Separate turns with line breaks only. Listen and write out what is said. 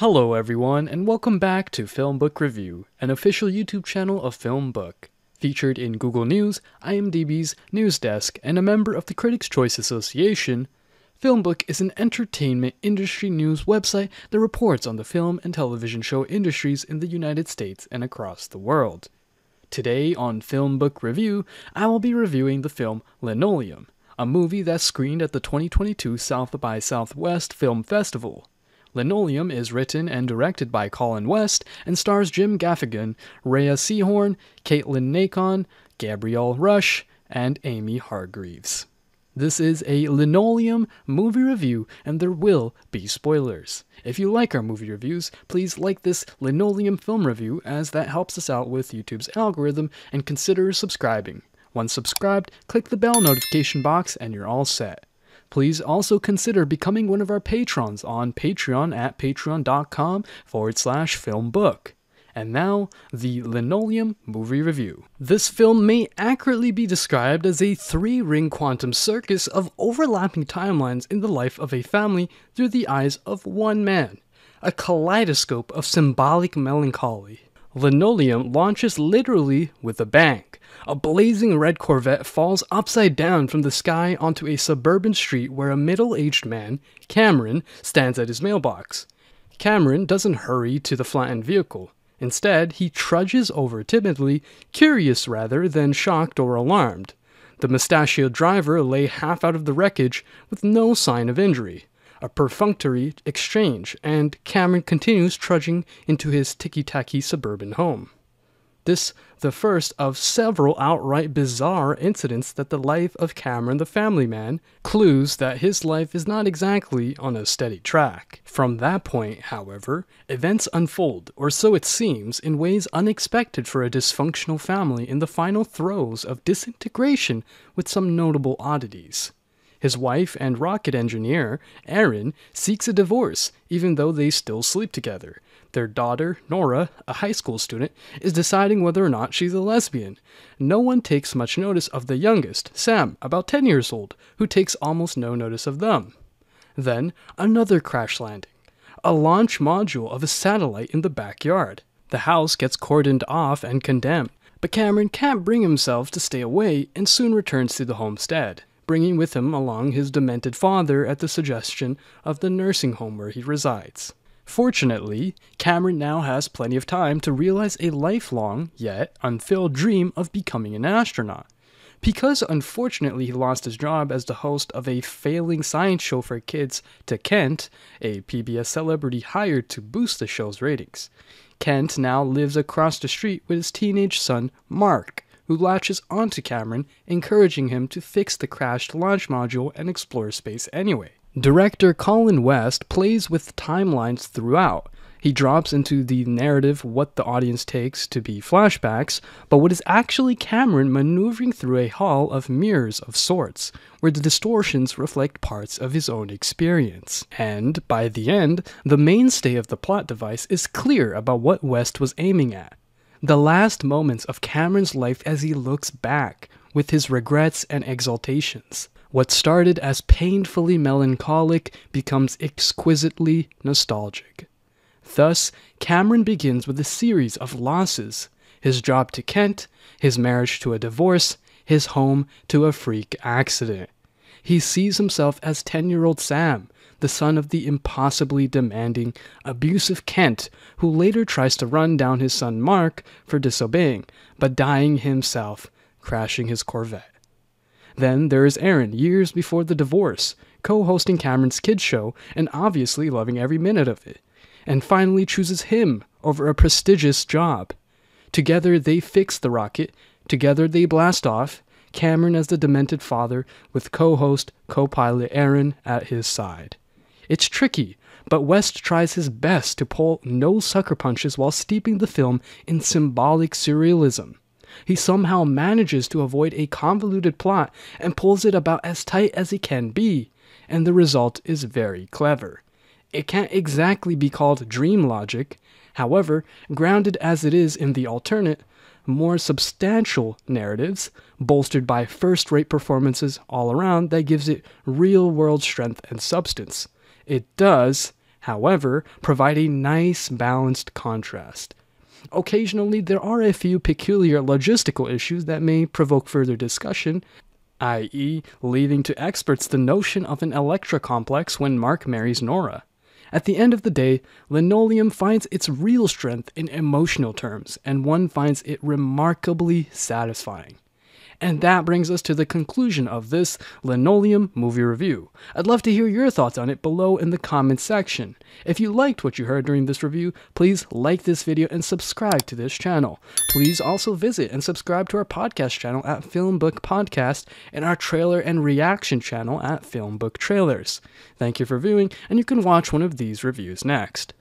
Hello, everyone, and welcome back to Film Book Review, an official YouTube channel of Film Book. Featured in Google News, IMDb's News Desk, and a member of the Critics' Choice Association, Filmbook is an entertainment industry news website that reports on the film and television show industries in the United States and across the world. Today on Film Book Review, I will be reviewing the film Linoleum, a movie that screened at the 2022 South by Southwest Film Festival. Linoleum is written and directed by Colin West and stars Jim Gaffigan, Rhea Seehorn, Katelyn Nacon, Gabriel Rush, and Amy Hargreaves. This is a linoleum movie review, and there will be spoilers. If you like our movie reviews, please like this linoleum film review, as that helps us out with YouTube's algorithm, and consider subscribing. Once subscribed, click the bell notification box, and you're all set. Please also consider becoming one of our patrons on Patreon at patreon.com forward slash filmbook. And now, the Linoleum Movie Review. This film may accurately be described as a three ring quantum circus of overlapping timelines in the life of a family through the eyes of one man, a kaleidoscope of symbolic melancholy. Linoleum launches literally with a bang. A blazing red Corvette falls upside down from the sky onto a suburban street where a middle aged man, Cameron, stands at his mailbox. Cameron doesn't hurry to the flattened vehicle. Instead, he trudges over timidly, curious rather than shocked or alarmed. The mustachioed driver lay half out of the wreckage with no sign of injury. A perfunctory exchange, and Cameron continues trudging into his ticky tacky suburban home. This the first of several outright bizarre incidents that the life of Cameron the family man clues that his life is not exactly on a steady track. From that point, however, events unfold, or so it seems, in ways unexpected for a dysfunctional family in the final throes of disintegration with some notable oddities. His wife and rocket engineer, Erin, seeks a divorce, even though they still sleep together. Their daughter, Nora, a high school student, is deciding whether or not she's a lesbian. No one takes much notice of the youngest, Sam, about 10 years old, who takes almost no notice of them. Then, another crash landing. A launch module of a satellite in the backyard. The house gets cordoned off and condemned, but Cameron can't bring himself to stay away and soon returns to the homestead, bringing with him along his demented father at the suggestion of the nursing home where he resides. Fortunately, Cameron now has plenty of time to realize a lifelong, yet unfilled dream of becoming an astronaut. Because unfortunately he lost his job as the host of a failing science show for kids to Kent, a PBS celebrity hired to boost the show's ratings. Kent now lives across the street with his teenage son, Mark, who latches onto Cameron, encouraging him to fix the crashed launch module and explore space anyway. Director Colin West plays with timelines throughout. He drops into the narrative what the audience takes to be flashbacks, but what is actually Cameron maneuvering through a hall of mirrors of sorts, where the distortions reflect parts of his own experience. And, by the end, the mainstay of the plot device is clear about what West was aiming at. The last moments of Cameron's life as he looks back, with his regrets and exaltations. What started as painfully melancholic becomes exquisitely nostalgic. Thus, Cameron begins with a series of losses his job to Kent, his marriage to a divorce, his home to a freak accident. He sees himself as 10 year old Sam, the son of the impossibly demanding, abusive Kent, who later tries to run down his son Mark for disobeying, but dying himself, crashing his Corvette. Then there is Erin, years before the divorce, co hosting Cameron's kids show and obviously loving every minute of it, and finally chooses him over a prestigious job. Together they fix the rocket, together they blast off, Cameron as the demented father, with co host, co pilot Erin at his side. It's tricky, but West tries his best to pull no sucker punches while steeping the film in symbolic surrealism he somehow manages to avoid a convoluted plot and pulls it about as tight as he can be, and the result is very clever. It can't exactly be called dream logic, however, grounded as it is in the alternate, more substantial narratives, bolstered by first rate performances all around, that gives it real world strength and substance. It does, however, provide a nice balanced contrast. Occasionally, there are a few peculiar logistical issues that may provoke further discussion, i.e., leaving to experts the notion of an Electra complex when Mark marries Nora. At the end of the day, linoleum finds its real strength in emotional terms, and one finds it remarkably satisfying. And that brings us to the conclusion of this Linoleum movie review. I'd love to hear your thoughts on it below in the comments section. If you liked what you heard during this review, please like this video and subscribe to this channel. Please also visit and subscribe to our podcast channel at Film Book Podcast and our trailer and reaction channel at Film Book Trailers. Thank you for viewing, and you can watch one of these reviews next.